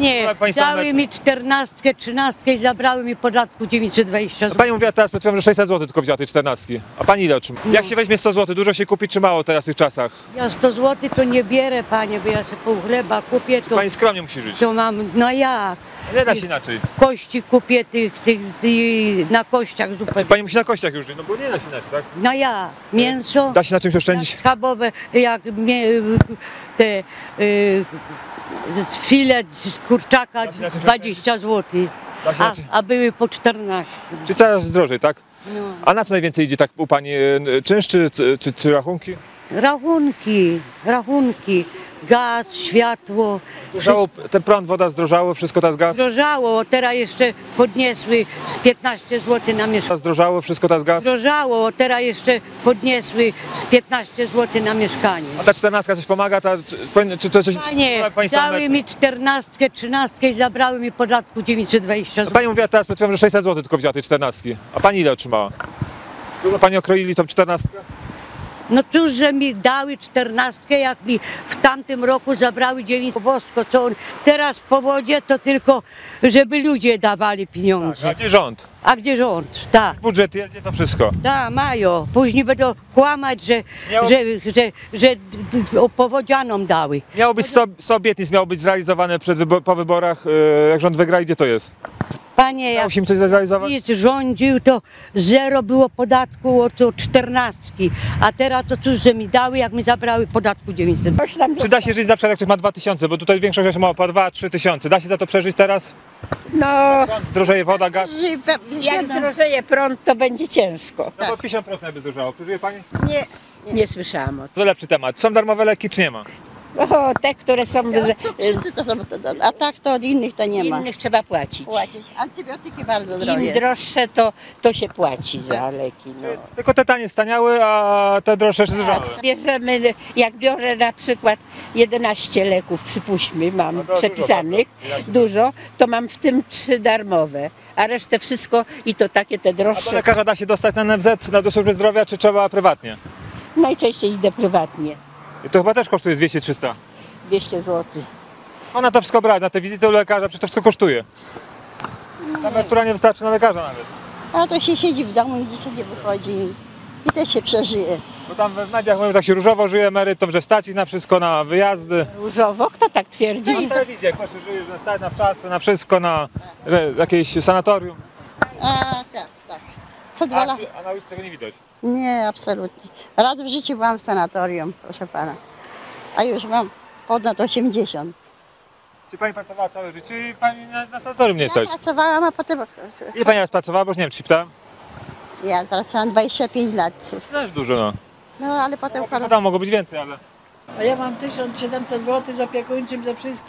Nie, Była pani dały mi czternastkę, trzynastkę i zabrały mi podatku 920 No zł. Pani mówiła teraz przed chwilą, że 600 zł tylko wzięła tej 14. A pani ile otrzyma? Jak się weźmie 100 zł, dużo się kupi czy mało teraz w tych czasach? Ja 100 zł to nie bierę, panie, bo ja sobie pół chleba kupię, to, Pani skromnie musi żyć. to mam, no jak? Nie da się inaczej. Kości kupię tych, tych, tych na kościach zupę. Pani musi na kościach już żyć, no bo nie da się inaczej, tak? No ja, mięso, Da się na czymś oszczędzić? schabowe, jak mie, te y, filet z kurczaka Da się na czymś 20 zł, a, a były po 14. Czy coraz drożej, tak? No. A na co najwięcej idzie tak u pani? e, Czynsz czy, czy, czy rachunki? Rachunki, rachunki, gaz, światło. Zdrożało, ten prąd, woda zdrożało, wszystko teraz gaz? Zdrożało, teraz jeszcze podniosły z 15 zł na mieszkanie. Zdrożało, wszystko teraz gaz? Zdrożało, teraz jeszcze podniosły z 15 zł na mieszkanie. A ta 14 coś pomaga? Ta, czy, czy to coś... Panie, Pani dały mi czternastkę, trzynastkę i zabrały mi podatku 920 No zł. Pani mówiła teraz że 600 zł tylko wzięła tej 14. A pani ile otrzymała? Dużo pani okroili tą 14? No cóż, że mi dały czternastkę, jak mi w tamtym roku zabrały 9 bosko, co on, teraz po wodzie to tylko, żeby ludzie dawali A pieniądze. gdzie rząd? A gdzie rząd? Tak. Budżet jest, gdzie to wszystko? Tak, mają. Później będą kłamać, że, Miało- że, że, że o powodzianom dały. Miało być 100, 100 obietnic, miało być zrealizowane przed po wyborach. e, Jak rząd wygra, gdzie to jest? Panie, jak się im coś zrealizować? Rządził, to zero było podatku od od czternastki. A teraz to cóż, że mi dały, jak mi zabrały podatku 900. Czy da się żyć na przykład, jak ktoś ma 2000, bo tutaj większość jeszcze ma po 2-3 tysiące. Da się za to przeżyć teraz? No, Zdrożeje woda, gaz? jak zdrożeje prąd, to będzie ciężko. No bo 50% by zdrożało. Przeżyje pani? Nie, nie słyszałam o tym. To lepszy temat. Są darmowe leki, czy nie ma? O, te, które są Wszyscy to są, a tak to od innych to nie ma. innych trzeba płacić. Płacić. Antybiotyki bardzo Im drogie. droższe, to, to się płaci za leki. No. Tylko te tanie staniały, a te droższe się zdrożały. Bierzemy, jak biorę na przykład 11 leków, przypuśćmy, mam No dużo przepisanych. Ile dużo, to mam w tym trzy darmowe, a resztę wszystko i to takie te A do droższe. lekarza da się dostać na NFZ, na do służby zdrowia, czy trzeba prywatnie? Najczęściej idę prywatnie, I to chyba też kosztuje 200-300. 200 zł. Ona to wszystko brać, na te wizyty u lekarza, przecież to wszystko kosztuje. Ta emerytura nie wystarczy na lekarza nawet. A to się siedzi w domu i dzisiaj nie wychodzi i też się przeżyje. Bo tam w mediach mówią, tak się różowo żyje emerytom, że stać ich na wszystko, na wyjazdy. Różowo? Kto tak twierdzi? Na telewizję, jak właśnie żyje, że stać na wczasy, na wszystko, na że jakieś sanatorium. A. Co dwa A, lata? a na ulicy tego nie widać. Nie, absolutnie. Raz w życiu byłam w sanatorium, proszę pana. A już mam ponad 80. Czy pani pracowała całe życie i pani na, na sanatorium nie Ja stać? pracowałam, a potem... Ile pani raz pracowała, bo już nie wiem, czy pytałem? Ja pracowałam 25 lat. Też dużo, no. No ale potem choroba. Wiadomo, mogło być więcej, ale... A ja mam 1700 zł z opiekuńczym ze wszystkim.